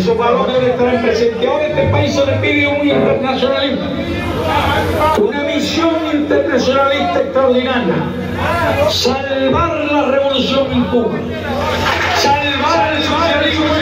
Esos valores deben estar presentes. Ahora este país se le pide un internacionalismo, una misión internacionalista extraordinaria. Salvar la revolución en Cuba. Salvar el socialismo.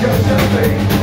Just a thing